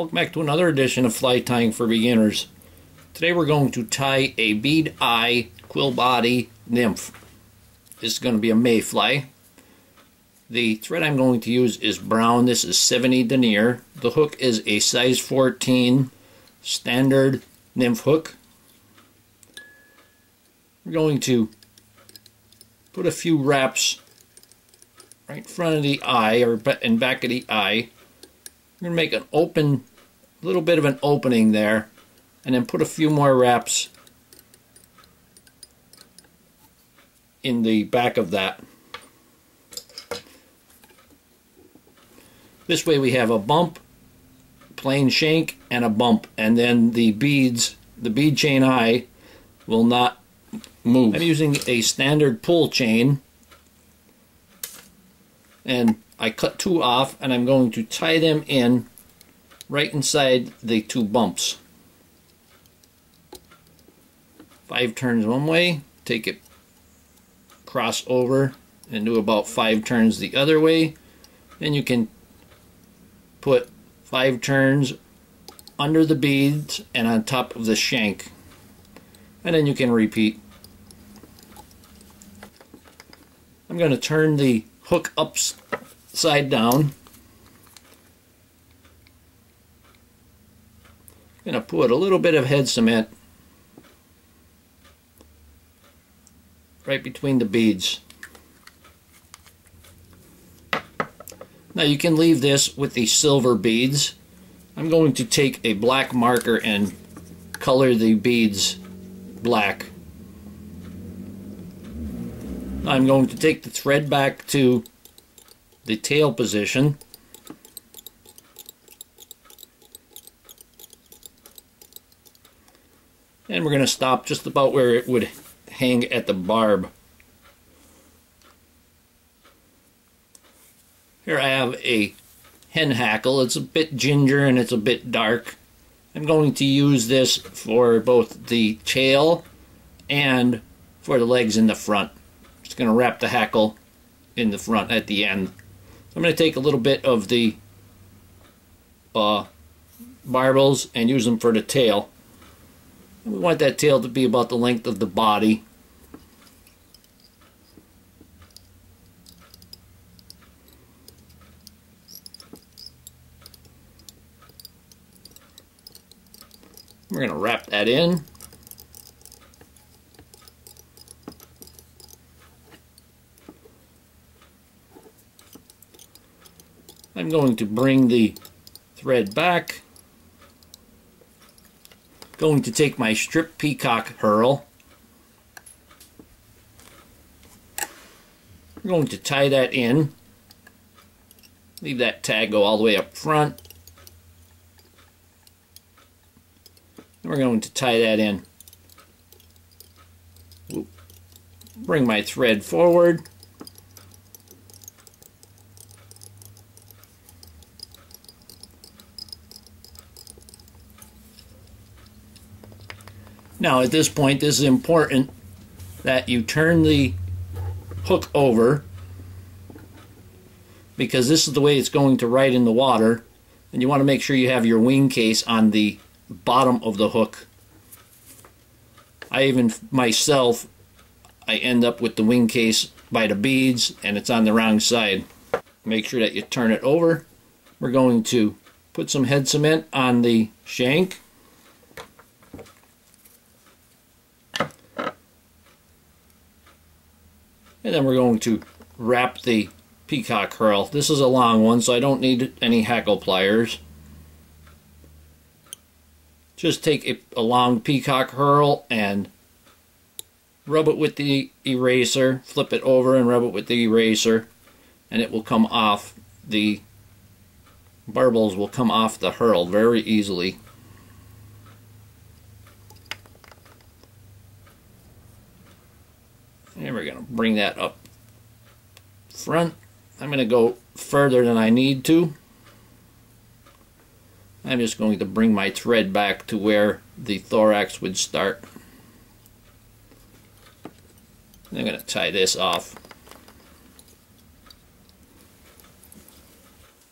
Welcome back to another edition of Fly Tying for Beginners. Today we're going to tie a bead eye quill body nymph. This is going to be a mayfly. The thread I'm going to use is brown. This is 70 denier. The hook is a size 14 standard nymph hook. We're going to put a few wraps right in front of the eye or in back of the eye. I'm going to make an open, little bit of an opening there, and then put a few more wraps in the back of that. This way we have a bump, plain shank, and a bump, and then the beads, the bead chain eye will not move. I'm using a standard pull chain and I cut two off and I'm going to tie them in right inside the two bumps. Five turns one way, take it cross over and do about five turns the other way. Then you can put five turns under the beads and on top of the shank. And then you can repeat. I'm going to turn the hook upside down. I'm going to put a little bit of head cement right between the beads. Now you can leave this with the silver beads. I'm going to take a black marker and color the beads black. I'm going to take the thread back to the tail position. And we're going to stop just about where it would hang at the barb. Here I have a hen hackle. It's a bit ginger and it's a bit dark. I'm going to use this for both the tail and for the legs in the front. Just going to wrap the hackle in the front at the end. I'm going to take a little bit of the uh, barbels and use them for the tail. We want that tail to be about the length of the body. We're going to wrap that in. I'm going to bring the thread back. Going to take my strip peacock herl. I'm going to tie that in. Leave that tag go all the way up front. We're going to tie that in. Bring my thread forward. Now at this point this is important that you turn the hook over because this is the way it's going to ride in the water and you want to make sure you have your wing case on the bottom of the hook. I even myself I end up with the wing case by the beads and it's on the wrong side. Make sure that you turn it over. We're going to put some head cement on the shank And then we're going to wrap the peacock herl. This is a long one, so I don't need any hackle pliers. Just take a, a long peacock herl and rub it with the eraser, flip it over and rub it with the eraser, and it will come off. The barbels will come off the herl very easily. And we're going to bring that up front. I'm going to go further than I need to. I'm just going to bring my thread back to where the thorax would start. I'm going to tie this off.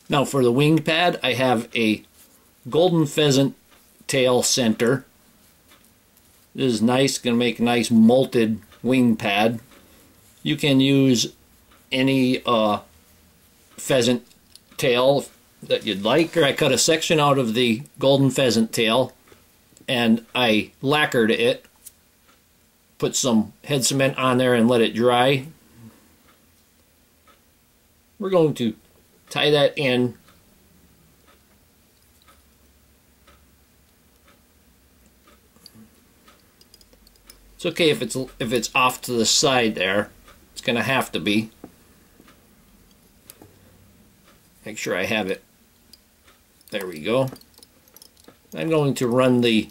Now for the wing pad, I have a golden pheasant tail center. This is nice, going to make nice molted wing pad. You can use any uh, pheasant tail that you'd like, or I cut a section out of the golden pheasant tail and I lacquered it, put some head cement on there and let it dry. We're going to tie that in It's okay if it's if it's off to the side there. It's going to have to be. Make sure I have it. There we go. I'm going to run the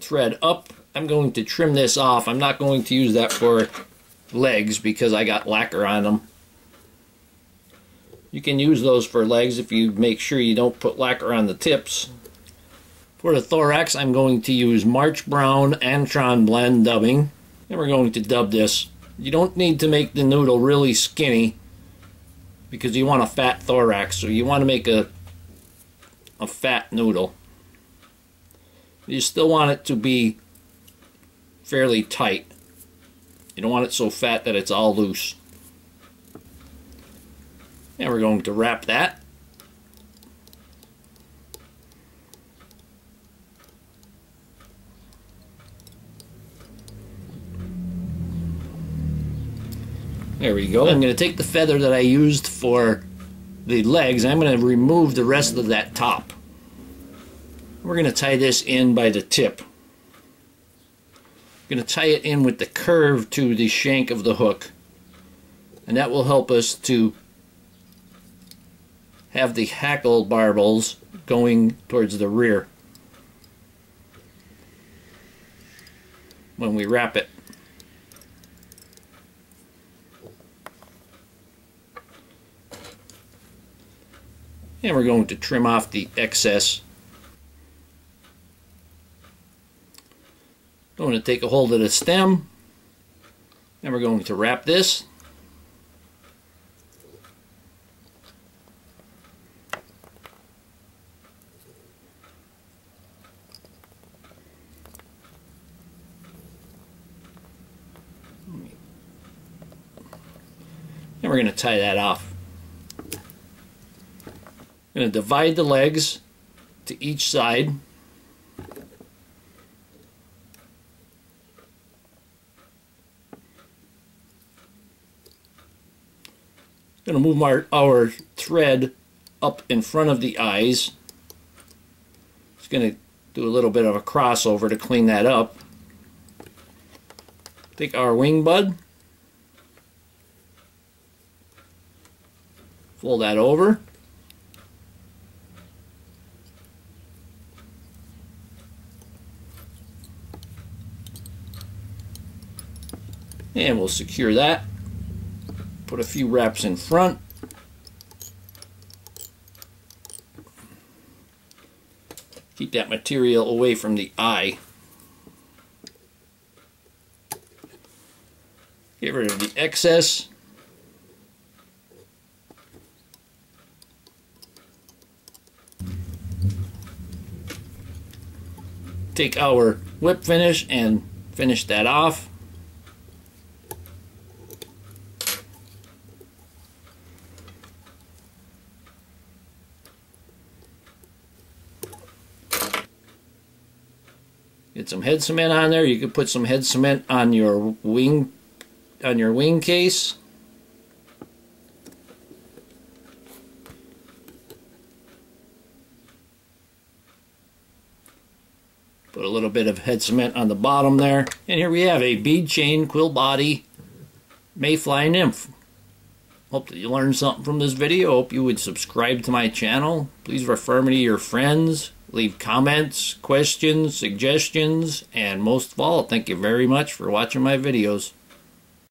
thread up. I'm going to trim this off. I'm not going to use that for legs because I got lacquer on them. You can use those for legs if you make sure you don't put lacquer on the tips. For the thorax, I'm going to use March Brown Antron Blend dubbing. And we're going to dub this. You don't need to make the noodle really skinny because you want a fat thorax. So you want to make a, a fat noodle. You still want it to be fairly tight. You don't want it so fat that it's all loose. And we're going to wrap that. There we go. I'm going to take the feather that I used for the legs. I'm going to remove the rest of that top. We're going to tie this in by the tip. I'm going to tie it in with the curve to the shank of the hook. And that will help us to have the hackle barbels going towards the rear when we wrap it. And we're going to trim off the excess. Going to take a hold of the stem and we're going to wrap this and we're going to tie that off. Going to divide the legs to each side. going to move our, our thread up in front of the eyes. It's going to do a little bit of a crossover to clean that up. Take our wing bud, fold that over. And we'll secure that. Put a few wraps in front. Keep that material away from the eye. Get rid of the excess. Take our whip finish and finish that off. Get some head cement on there. You could put some head cement on your wing on your wing case. Put a little bit of head cement on the bottom there. And here we have a bead chain quill body mayfly nymph. Hope that you learned something from this video. Hope you would subscribe to my channel. Please refer me to your friends. Leave comments, questions, suggestions, and most of all, thank you very much for watching my videos.